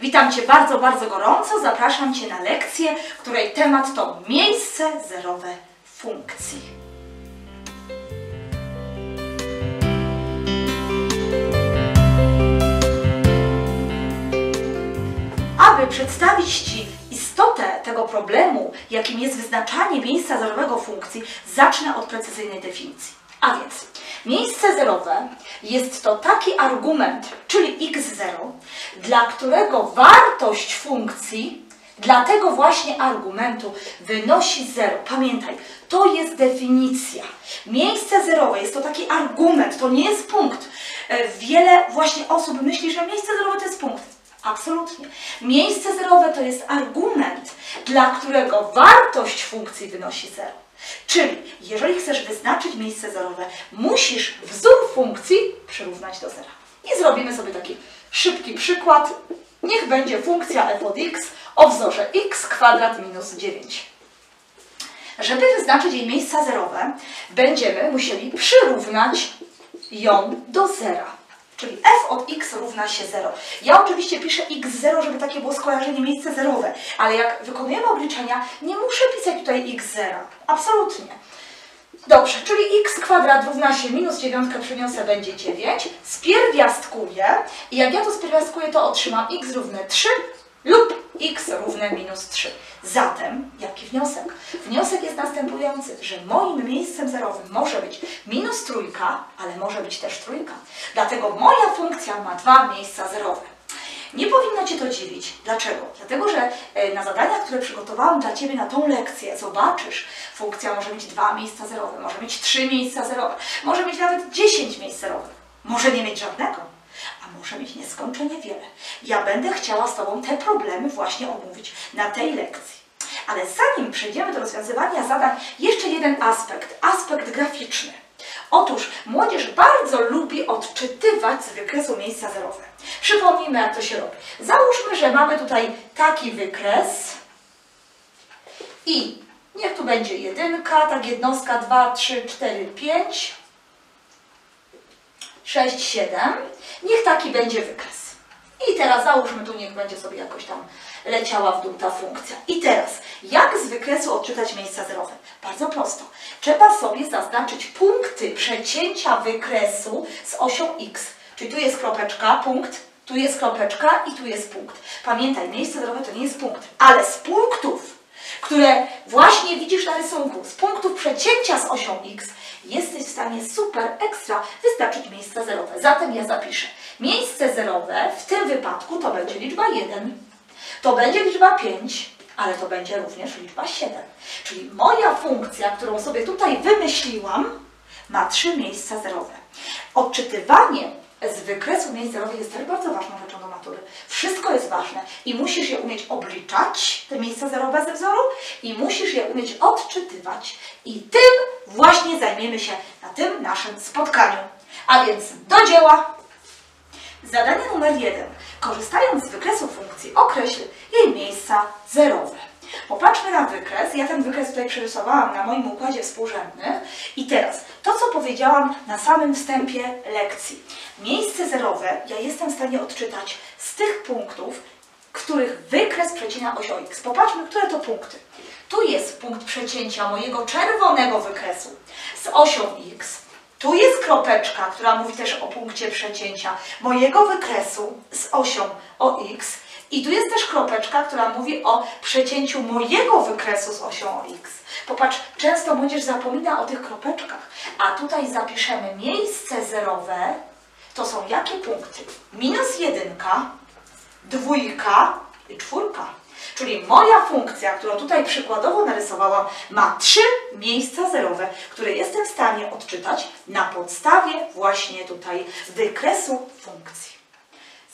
Witam Cię bardzo, bardzo gorąco. Zapraszam Cię na lekcję, której temat to miejsce zerowe funkcji. Aby przedstawić Ci istotę tego problemu, jakim jest wyznaczanie miejsca zerowego funkcji, zacznę od precyzyjnej definicji. A więc miejsce zerowe jest to taki argument, czyli x0, dla którego wartość funkcji dla tego właśnie argumentu wynosi 0. Pamiętaj, to jest definicja. Miejsce zerowe jest to taki argument, to nie jest punkt. E, Wiele właśnie osób myśli, że miejsce zerowe to jest punkt. Absolutnie. Miejsce zerowe to jest argument, dla którego wartość funkcji wynosi 0. Czyli jeżeli chcesz wyznaczyć miejsce zerowe, musisz wzór funkcji przyrównać do zera. I zrobimy sobie taki szybki przykład. Niech będzie funkcja f od x o wzorze x kwadrat minus 9. Żeby wyznaczyć jej miejsca zerowe, będziemy musieli przyrównać ją do zera. Czyli f od x równa się 0. Ja oczywiście piszę x0, żeby takie było skojarzenie miejsce zerowe, ale jak wykonujemy obliczenia, nie muszę pisać tutaj x0. Absolutnie. Dobrze, czyli x kwadrat równa się minus 9 przeniosę będzie 9. Spierwiastkuję i jak ja to spierwiastkuję, to otrzymam x równe 3 lub x równe minus 3. Zatem, jaki wniosek? Wniosek jest następujący, że moim miejscem zerowym może być minus trójka, ale może być też trójka. Dlatego moja funkcja ma dwa miejsca zerowe. Nie powinno Cię to dziwić. Dlaczego? Dlatego, że e, na zadaniach, które przygotowałam dla Ciebie na tą lekcję, zobaczysz, funkcja może mieć dwa miejsca zerowe, może mieć trzy miejsca zerowe, może mieć nawet 10 miejsc zerowych, może nie mieć żadnego, a może mieć nieskończenie wiele. Ja będę chciała z Tobą te problemy właśnie omówić na tej lekcji. Ale zanim przejdziemy do rozwiązywania zadań, jeszcze jeden aspekt, aspekt graficzny. Otóż młodzież bardzo lubi odczytywać z wykresu miejsca zerowe. Przypomnijmy, jak to się robi. Załóżmy, że mamy tutaj taki wykres i niech tu będzie jedynka, tak jednostka 2, 3, 4, 5, 6, 7. Niech taki będzie wykres. I teraz załóżmy tu, niech będzie sobie jakoś tam leciała w dół ta funkcja. I teraz, jak z wykresu odczytać miejsca zerowe? Bardzo prosto. Trzeba sobie zaznaczyć punkty przecięcia wykresu z osią x. Czyli tu jest kropeczka, punkt, tu jest kropeczka i tu jest punkt. Pamiętaj, miejsce zerowe to nie jest punkt, ale z punktów, które właśnie widzisz na rysunku, z punktów przecięcia z osią x, jesteś w stanie super ekstra wyznaczyć miejsca zerowe. Zatem ja zapiszę. Miejsce zerowe w tym wypadku to będzie liczba 1, to będzie liczba 5, ale to będzie również liczba 7. Czyli moja funkcja, którą sobie tutaj wymyśliłam, ma trzy miejsca zerowe. Odczytywanie z wykresu miejsc zerowych jest też bardzo ważną rzeczą matury. Wszystko jest ważne i musisz je umieć obliczać, te miejsca zerowe ze wzoru, i musisz je umieć odczytywać. I tym właśnie zajmiemy się na tym naszym spotkaniu. A więc do dzieła! Zadanie numer jeden. Korzystając z wykresu funkcji, określ jej miejsca zerowe. Popatrzmy na wykres. Ja ten wykres tutaj przerysowałam na moim układzie współrzędnym. I teraz, to co powiedziałam na samym wstępie lekcji. Miejsce zerowe ja jestem w stanie odczytać z tych punktów, których wykres przecina osią x. Popatrzmy, które to punkty. Tu jest punkt przecięcia mojego czerwonego wykresu z osią x. Tu jest kropeczka, która mówi też o punkcie przecięcia mojego wykresu z osią o x. I tu jest też kropeczka, która mówi o przecięciu mojego wykresu z osią x. Popatrz, często młodzież zapomina o tych kropeczkach, a tutaj zapiszemy miejsce zerowe. To są jakie punkty? Minus jedynka, dwójka i czwórka. Czyli moja funkcja, którą tutaj przykładowo narysowałam, ma trzy miejsca zerowe, które jestem w stanie odczytać na podstawie właśnie tutaj wykresu funkcji.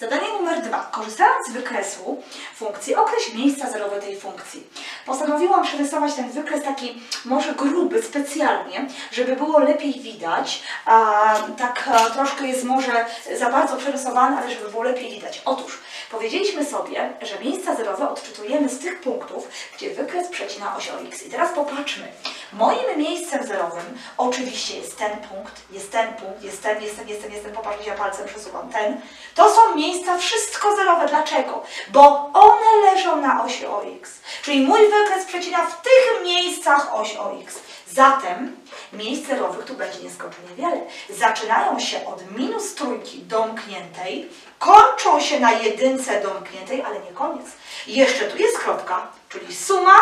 Zadanie numer dwa. Korzystając z wykresu funkcji, określ miejsca zerowe tej funkcji. Postanowiłam przerysować ten wykres taki może gruby, specjalnie, żeby było lepiej widać. A, tak a, troszkę jest może za bardzo przerysowany, ale żeby było lepiej widać. Otóż powiedzieliśmy sobie, że miejsca zerowe odczytujemy z tych punktów, gdzie wykres przecina oś o x. I teraz popatrzmy. Moim miejscem zerowym oczywiście jest ten punkt, jest ten punkt, jest ten, jest ten, jest ten, jest ten, popatrzcie, ja palcem przesuwam ten. To są miejsca wszystko zerowe. Dlaczego? Bo one leżą na osi OX. Czyli mój wykres przecina w tych miejscach oś OX. Zatem miejsc zerowych tu będzie nieskończenie wiele. Zaczynają się od minus trójki domkniętej, kończą się na jedynce domkniętej, ale nie koniec. Jeszcze tu jest kropka, czyli suma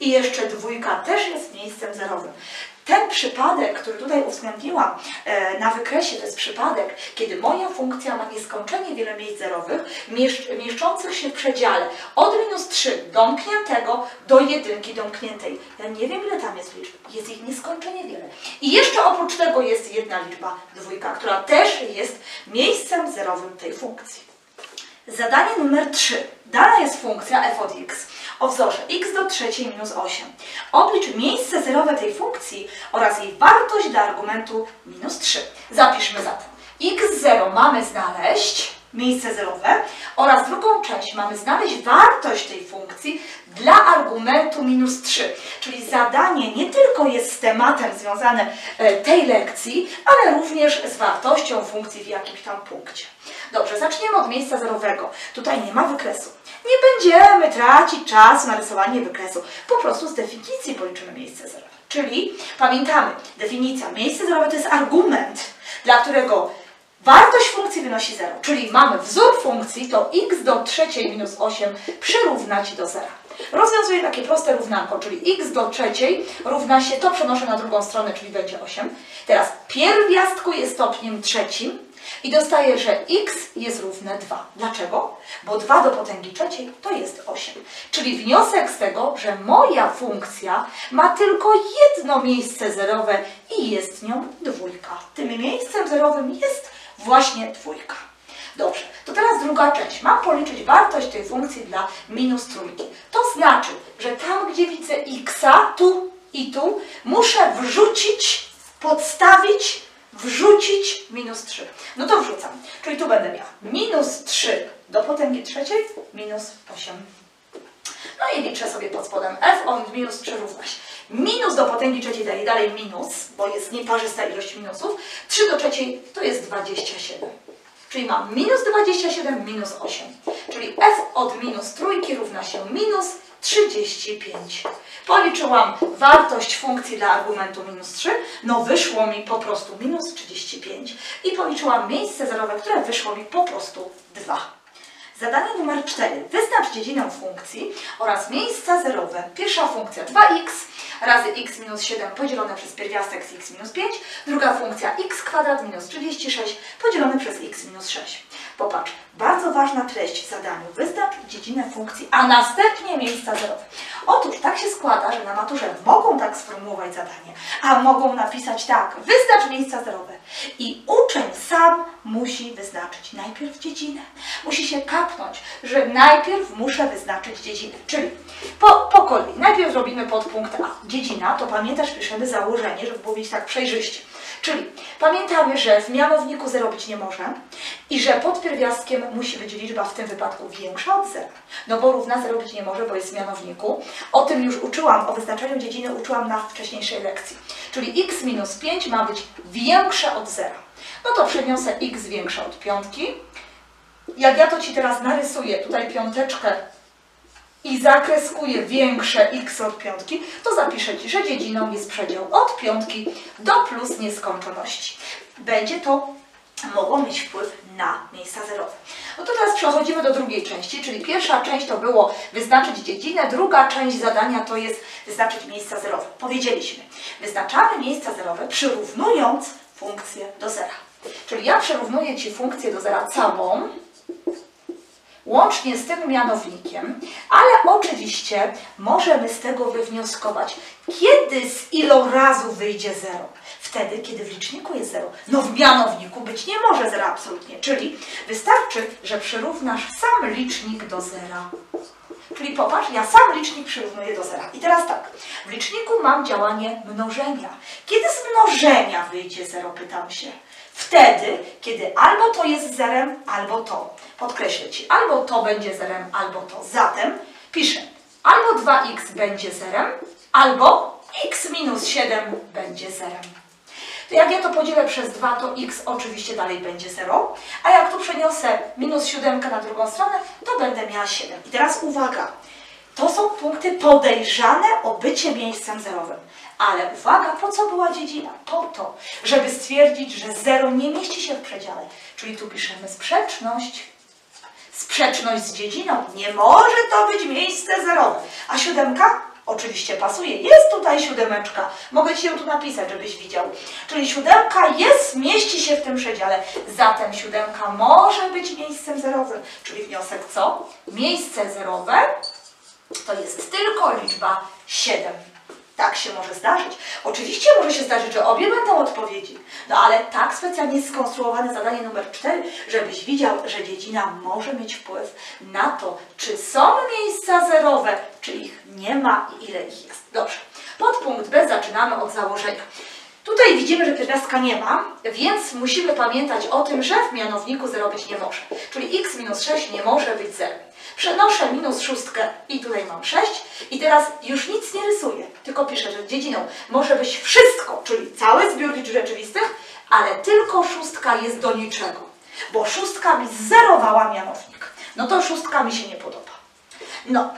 i jeszcze dwójka też jest miejscem zerowym. Ten przypadek, który tutaj uwzględniłam e, na wykresie, to jest przypadek, kiedy moja funkcja ma nieskończenie wiele miejsc zerowych, mieszcz, mieszczących się w przedziale od minus 3 domkniętego do jedynki domkniętej. Ja nie wiem, ile tam jest liczb. Jest ich nieskończenie wiele. I jeszcze oprócz tego jest jedna liczba, dwójka, która też jest miejscem zerowym tej funkcji. Zadanie numer 3. Dana jest funkcja f od x o wzorze x do trzeciej minus 8. Oblicz miejsce zerowe tej funkcji oraz jej wartość dla argumentu minus 3. Zapiszmy zatem. x0 mamy znaleźć, miejsce zerowe, oraz drugą część mamy znaleźć wartość tej funkcji dla argumentu minus 3. Czyli zadanie nie tylko jest z tematem związane e, tej lekcji, ale również z wartością funkcji w jakimś tam punkcie. Dobrze, zaczniemy od miejsca zerowego. Tutaj nie ma wykresu. Nie będziemy tracić czasu na rysowanie wykresu. Po prostu z definicji policzymy miejsce zerowe. Czyli pamiętamy, definicja miejsce zerowe to jest argument, dla którego wartość funkcji wynosi 0. Czyli mamy wzór funkcji, to x do trzeciej minus 8 przyrównać do 0. Rozwiązuję takie proste równanko, czyli x do trzeciej równa się, to przenoszę na drugą stronę, czyli będzie 8. Teraz pierwiastkuję stopniem trzecim, i dostaję, że x jest równe 2. Dlaczego? Bo 2 do potęgi trzeciej to jest 8. Czyli wniosek z tego, że moja funkcja ma tylko jedno miejsce zerowe i jest nią dwójka. Tym miejscem zerowym jest właśnie dwójka. Dobrze, to teraz druga część. Mam policzyć wartość tej funkcji dla minus trójki. To znaczy, że tam, gdzie widzę x, tu i tu, muszę wrzucić, podstawić wrzucić minus 3. No to wrzucam. Czyli tu będę miała minus 3 do potęgi trzeciej, minus 8. No i liczę sobie pod spodem f od minus 3 równa się. Minus do potęgi trzeciej daje dalej minus, bo jest nieparzysta ilość minusów. 3 do trzeciej to jest 27. Czyli mam minus 27 minus 8. Czyli f od minus trójki równa się minus 35. Policzyłam wartość funkcji dla argumentu minus 3, no wyszło mi po prostu minus 35. I policzyłam miejsce zerowe, które wyszło mi po prostu 2. Zadanie numer 4. Wyznacz dziedzinę funkcji oraz miejsca zerowe. Pierwsza funkcja 2x razy x minus 7 podzielone przez pierwiastek z x minus 5. Druga funkcja x kwadrat minus 36 podzielone przez x minus 6. Popatrz, bardzo ważna treść w zadaniu. Wyznacz dziedzinę funkcji, a następnie miejsca zerowe. Otóż tak się składa, że na maturze mogą tak sformułować zadanie, a mogą napisać tak, wyznacz miejsca zerowe. I uczeń sam musi wyznaczyć najpierw dziedzinę. Musi się kapnąć, że najpierw muszę wyznaczyć dziedzinę. Czyli po, po kolei. Najpierw robimy podpunkt A. Dziedzina, to pamiętasz, piszemy założenie, żeby było mieć tak przejrzyście. Czyli pamiętamy, że w mianowniku 0 być nie może i że pod pierwiastkiem musi być liczba w tym wypadku większa od 0. No bo równa 0 być nie może, bo jest w mianowniku. O tym już uczyłam, o wyznaczeniu dziedziny uczyłam na wcześniejszej lekcji. Czyli x minus 5 ma być większe od 0. No to przeniosę x większe od piątki. Jak ja to Ci teraz narysuję, tutaj piąteczkę i zakreskuję większe x od piątki, to zapiszę Ci, że dziedziną jest przedział od piątki do plus nieskończoności. Będzie to mogło mieć wpływ na miejsca zerowe. No to teraz przechodzimy do drugiej części, czyli pierwsza część to było wyznaczyć dziedzinę, druga część zadania to jest wyznaczyć miejsca zerowe. Powiedzieliśmy, wyznaczamy miejsca zerowe przyrównując funkcję do zera. Czyli ja przyrównuję Ci funkcję do zera całą, łącznie z tym mianownikiem, ale oczywiście możemy z tego wywnioskować, kiedy z ilorazu wyjdzie 0. Wtedy, kiedy w liczniku jest 0. No w mianowniku być nie może 0 absolutnie, czyli wystarczy, że przyrównasz sam licznik do zera. Czyli popatrz, ja sam licznik przyrównuję do zera. I teraz tak, w liczniku mam działanie mnożenia. Kiedy z mnożenia wyjdzie 0, pytam się. Wtedy, kiedy albo to jest zerem, albo to. Podkreślę Ci, albo to będzie zerem, albo to. Zatem piszę, albo 2x będzie zerem, albo x minus 7 będzie zerem. To jak ja to podzielę przez 2, to x oczywiście dalej będzie 0, a jak tu przeniosę minus 7 na drugą stronę, to będę miała 7. I teraz uwaga, to są punkty podejrzane o bycie miejscem zerowym. Ale uwaga, po co była dziedzina? Po to, żeby stwierdzić, że 0 nie mieści się w przedziale. Czyli tu piszemy sprzeczność. Sprzeczność z dziedziną. Nie może to być miejsce zerowe. A siódemka? Oczywiście pasuje. Jest tutaj siódemeczka. Mogę Ci ją tu napisać, żebyś widział. Czyli siódemka jest, mieści się w tym przedziale. Zatem siódemka może być miejscem zerowym. Czyli wniosek co? Miejsce zerowe to jest tylko liczba 7. Tak się może zdarzyć. Oczywiście może się zdarzyć, że obie będą odpowiedzi. No ale tak specjalnie skonstruowane zadanie numer 4, żebyś widział, że dziedzina może mieć wpływ na to, czy są miejsca zerowe, czy ich nie ma i ile ich jest. Dobrze. Podpunkt B zaczynamy od założenia. Tutaj widzimy, że pierwiastka nie ma, więc musimy pamiętać o tym, że w mianowniku 0 być nie może. Czyli x minus 6 nie może być 0. Przenoszę minus szóstkę i tutaj mam 6 i teraz już nic nie rysuję, tylko piszę, że dziedziną może być wszystko, czyli cały zbiór liczb rzeczywistych, ale tylko szóstka jest do niczego, bo szóstka mi zerowała mianownik. No to szóstka mi się nie podoba. No,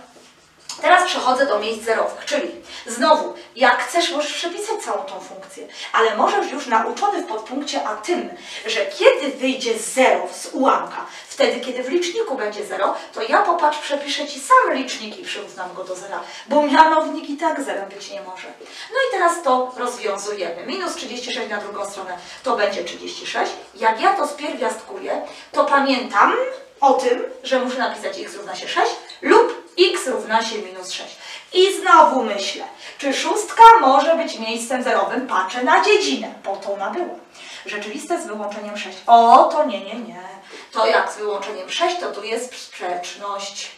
Teraz przechodzę do miejsc zerowych, czyli znowu, jak chcesz, możesz przepisać całą tą funkcję, ale możesz już nauczony w podpunkcie A tym, że kiedy wyjdzie 0 z ułamka, wtedy kiedy w liczniku będzie 0, to ja popatrz, przepiszę Ci sam licznik i przyrównam go do zera, bo mianownik i tak zerem być nie może. No i teraz to rozwiązujemy. Minus 36 na drugą stronę to będzie 36. Jak ja to spierwiastkuję, to pamiętam o tym, że muszę napisać x równa się 6 lub x równa się minus 6. I znowu myślę, czy szóstka może być miejscem zerowym? Patrzę na dziedzinę, po to ona była. Rzeczywiste z wyłączeniem 6. O, to nie, nie, nie. To jak z wyłączeniem 6, to tu jest sprzeczność.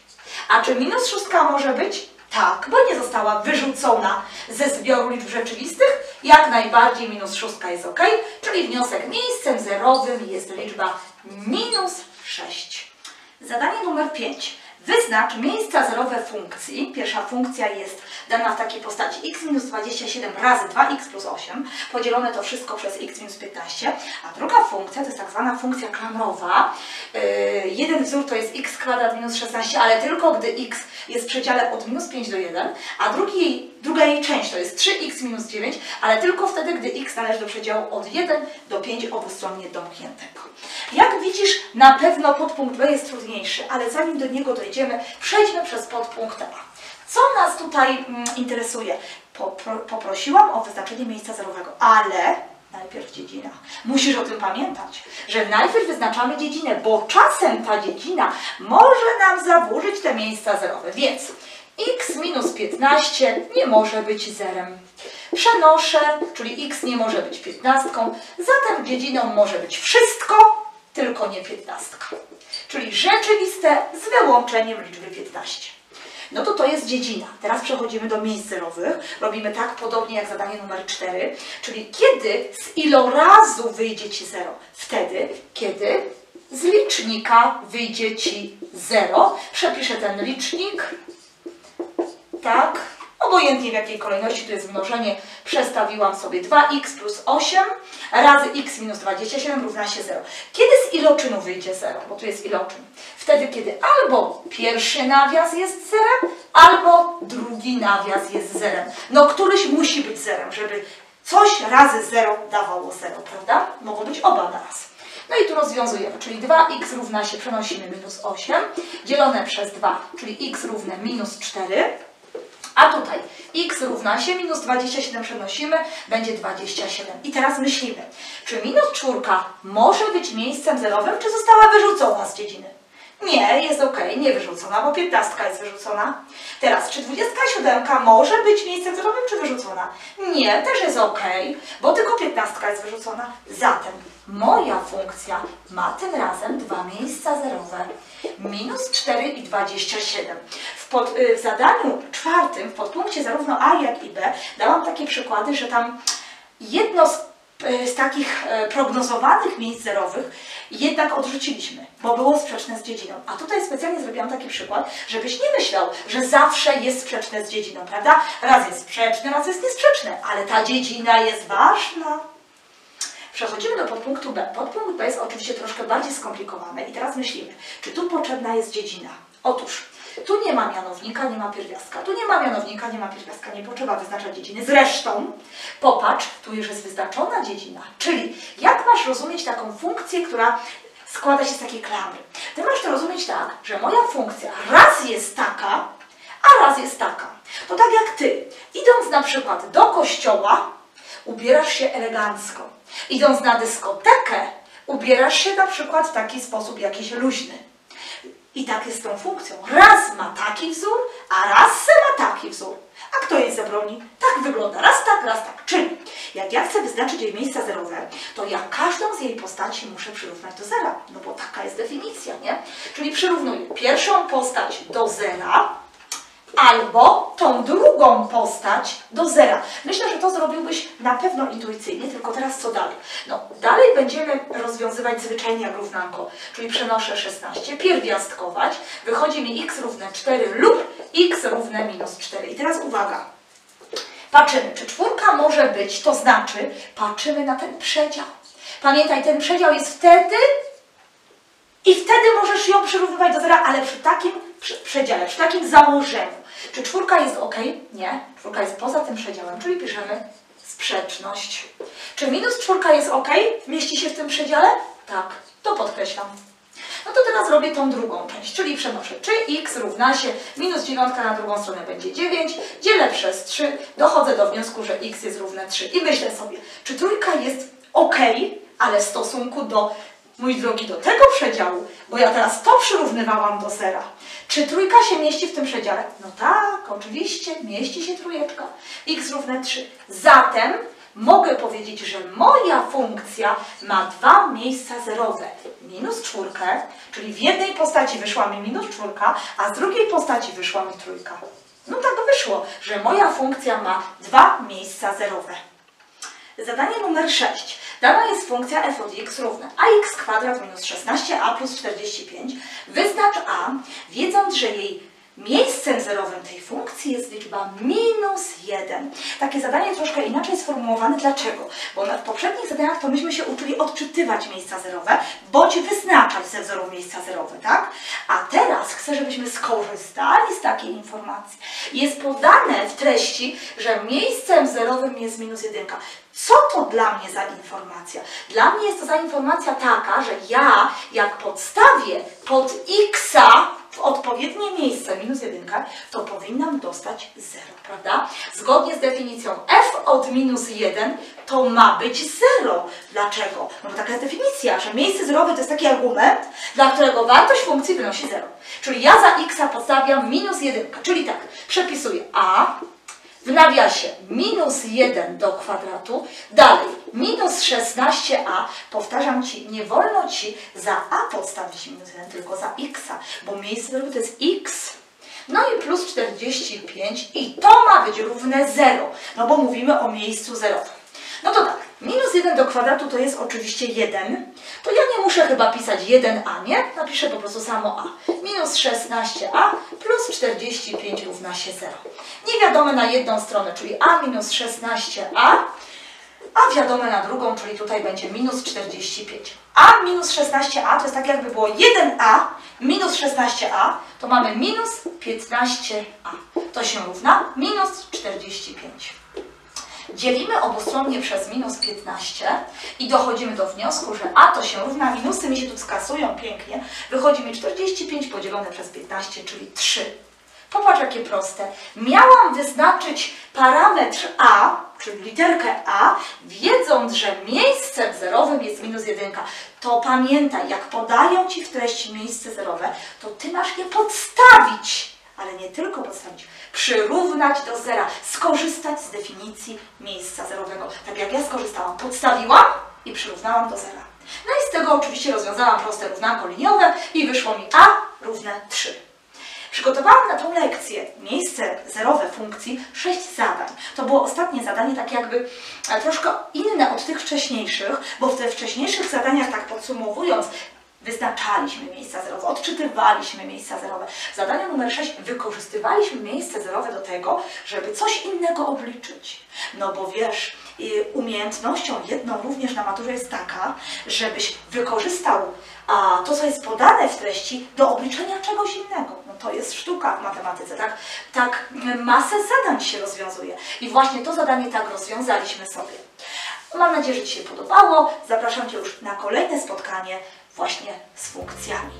A czy minus szóstka może być? Tak, bo nie została wyrzucona ze zbioru liczb rzeczywistych. Jak najbardziej minus szóstka jest ok, czyli wniosek miejscem zerowym jest liczba minus 6. Zadanie numer 5. Wyznacz miejsca zerowe funkcji. Pierwsza funkcja jest dana w takiej postaci x minus 27 razy 2x plus 8, podzielone to wszystko przez x minus 15, a druga funkcja to jest tak zwana funkcja klamrowa. Yy, jeden wzór to jest x kwadrat minus 16, ale tylko gdy x jest w przedziale od minus 5 do 1, a drugi, druga jej część to jest 3x minus 9, ale tylko wtedy, gdy x należy do przedziału od 1 do 5 obustronnie domkniętego. Jak widzisz, na pewno podpunkt B jest trudniejszy, ale zanim do niego dojdziemy, przejdźmy przez podpunkt A. Co nas tutaj mm, interesuje? Popro, poprosiłam o wyznaczenie miejsca zerowego, ale najpierw dziedzina. Musisz o tym pamiętać, że najpierw wyznaczamy dziedzinę, bo czasem ta dziedzina może nam zaburzyć te miejsca zerowe. Więc x minus 15 nie może być zerem. Przenoszę, czyli x nie może być 15, zatem dziedziną może być wszystko, tylko nie 15. Czyli rzeczywiste z wyłączeniem liczby 15. No to to jest dziedzina. Teraz przechodzimy do miejsc zerowych. Robimy tak podobnie jak zadanie numer 4, czyli kiedy z ilorazu wyjdzie Ci 0? Wtedy, kiedy z licznika wyjdzie Ci 0. Przepiszę ten licznik. Tak, obojętnie w jakiej kolejności, tu jest mnożenie, przestawiłam sobie 2x plus 8 razy x minus 27 równa się 0. Kiedy z iloczynu wyjdzie 0? Bo tu jest iloczyn. Wtedy, kiedy albo pierwszy nawias jest zerem, albo drugi nawias jest zerem. No któryś musi być zerem, żeby coś razy 0 dawało 0, prawda? Mogą być oba na raz. No i tu rozwiązujemy, czyli 2x równa się, przenosimy minus 8, dzielone przez 2, czyli x równe minus 4, a tutaj x równa się, minus 27 przenosimy, będzie 27. I teraz myślimy, czy minus czwórka może być miejscem zerowym, czy została wyrzucona z dziedziny? Nie, jest ok, nie wyrzucona, bo 15 jest wyrzucona. Teraz, czy 27 może być miejscem zerowym, czy wyrzucona? Nie, też jest ok, bo tylko 15 jest wyrzucona. Zatem moja funkcja ma tym razem dwa miejsca zerowe. Minus 4 i 27. W, pod, y, w zadaniu czwartym, w podpunkcie zarówno A, jak i B, dałam takie przykłady, że tam jedno z z takich e, prognozowanych miejsc zerowych jednak odrzuciliśmy, bo było sprzeczne z dziedziną. A tutaj specjalnie zrobiłam taki przykład, żebyś nie myślał, że zawsze jest sprzeczne z dziedziną, prawda? Raz jest sprzeczne, raz jest niesprzeczne, ale ta dziedzina jest ważna. Przechodzimy do podpunktu B. Podpunkt B jest oczywiście troszkę bardziej skomplikowany i teraz myślimy, czy tu potrzebna jest dziedzina? Otóż, tu nie ma mianownika, nie ma pierwiastka. Tu nie ma mianownika, nie ma pierwiastka, nie potrzeba wyznaczać dziedziny. Zresztą, popatrz, tu już jest wyznaczona dziedzina. Czyli, jak masz rozumieć taką funkcję, która składa się z takiej klamry? Ty masz to rozumieć tak, że moja funkcja raz jest taka, a raz jest taka. To tak jak ty, idąc na przykład do kościoła, ubierasz się elegancko. Idąc na dyskotekę, ubierasz się na przykład w taki sposób jakiś luźny. I tak jest tą funkcją. Raz ma taki wzór, a raz se ma taki wzór. A kto jej zabroni? Tak wygląda. Raz tak, raz tak. Czyli jak ja chcę wyznaczyć jej miejsca zerowe, to ja każdą z jej postaci muszę przyrównać do zera. No bo taka jest definicja, nie? Czyli przyrównuję pierwszą postać do zera, albo tą drugą postać do zera. Myślę, że to zrobiłbyś na pewno intuicyjnie, tylko teraz co dalej? No, dalej będziemy rozwiązywać zwyczajnie jak równanko, czyli przenoszę 16, pierwiastkować, wychodzi mi x równe 4 lub x równe minus 4. I teraz uwaga, patrzymy, czy czwórka może być, to znaczy patrzymy na ten przedział. Pamiętaj, ten przedział jest wtedy, i wtedy możesz ją przyrównywać do zera, ale przy takim przedziale, przy takim założeniu. Czy czwórka jest ok? Nie. Czwórka jest poza tym przedziałem, czyli piszemy sprzeczność. Czy minus czwórka jest ok? Mieści się w tym przedziale? Tak. To podkreślam. No to teraz robię tą drugą część, czyli przenoszę. Czy x równa się minus dziewiątka na drugą stronę będzie 9, dzielę przez 3, dochodzę do wniosku, że x jest równe 3. I myślę sobie, czy trójka jest ok, ale w stosunku do mój drogi, do tego przedziału, bo ja teraz to przyrównywałam do zera. Czy trójka się mieści w tym przedziale? No tak, oczywiście, mieści się trójeczka. x równe 3. Zatem mogę powiedzieć, że moja funkcja ma dwa miejsca zerowe. Minus czwórkę, czyli w jednej postaci wyszła mi minus czwórka, a z drugiej postaci wyszła mi trójka. No tak wyszło, że moja funkcja ma dwa miejsca zerowe. Zadanie numer 6. Dana jest funkcja f od x równa ax kwadrat minus 16a plus 45. Wyznacz a, wiedząc, że jej Miejscem zerowym tej funkcji jest liczba minus 1. Takie zadanie troszkę inaczej sformułowane. Dlaczego? Bo w poprzednich zadaniach to myśmy się uczyli odczytywać miejsca zerowe, bądź wyznaczać ze wzorów miejsca zerowe, tak? A teraz chcę, żebyśmy skorzystali z takiej informacji. Jest podane w treści, że miejscem zerowym jest minus 1. Co to dla mnie za informacja? Dla mnie jest to za informacja taka, że ja jak podstawię pod xa w odpowiednie miejsce, minus jedynka, to powinnam dostać 0, prawda? Zgodnie z definicją f od minus 1 to ma być 0. Dlaczego? No bo taka jest definicja, że miejsce zerowe to jest taki argument, dla którego wartość funkcji wynosi 0. Czyli ja za x podstawiam minus 1, czyli tak, przepisuję a w nawiasie minus 1 do kwadratu, dalej minus 16a, powtarzam Ci, nie wolno Ci za a podstawić minus 1, tylko za x, bo miejsce zerowe to jest x. No i plus 45 i to ma być równe 0, no bo mówimy o miejscu zerowym. No to tak, minus 1 do kwadratu to jest oczywiście 1. To ja nie muszę chyba pisać 1a, nie? Napiszę po prostu samo a. Minus 16a plus 45 równa się 0. Niewiadome na jedną stronę, czyli a minus 16a, a wiadome na drugą, czyli tutaj będzie minus 45. a minus 16a to jest tak jakby było 1a minus 16a, to mamy minus 15a. To się równa minus 45. Dzielimy obustronnie przez minus 15 i dochodzimy do wniosku, że a to się równa, minusy mi się tu skasują pięknie. Wychodzi mi 45 podzielone przez 15, czyli 3. Popatrz jakie proste. Miałam wyznaczyć parametr a, czyli literkę a, wiedząc, że miejscem zerowym jest minus 1. To pamiętaj, jak podają Ci w treści miejsce zerowe, to Ty masz je podstawić ale nie tylko podstawić, przyrównać do zera, skorzystać z definicji miejsca zerowego. Tak jak ja skorzystałam, podstawiłam i przyrównałam do zera. No i z tego oczywiście rozwiązałam proste równanko liniowe i wyszło mi a równe 3. Przygotowałam na tą lekcję miejsce zerowe funkcji sześć zadań. To było ostatnie zadanie, tak jakby e, troszkę inne od tych wcześniejszych, bo w tych wcześniejszych zadaniach, tak podsumowując, wyznaczaliśmy miejsca zerowe, odczytywaliśmy miejsca zerowe. W zadaniu numer 6 wykorzystywaliśmy miejsce zerowe do tego, żeby coś innego obliczyć. No bo wiesz, umiejętnością jedną również na maturze jest taka, żebyś wykorzystał a to, co jest podane w treści, do obliczenia czegoś innego. No to jest sztuka w matematyce, tak? Tak y, masę zadań się rozwiązuje. I właśnie to zadanie tak rozwiązaliśmy sobie. Mam nadzieję, że Ci się podobało. Zapraszam Cię już na kolejne spotkanie właśnie z funkcjami.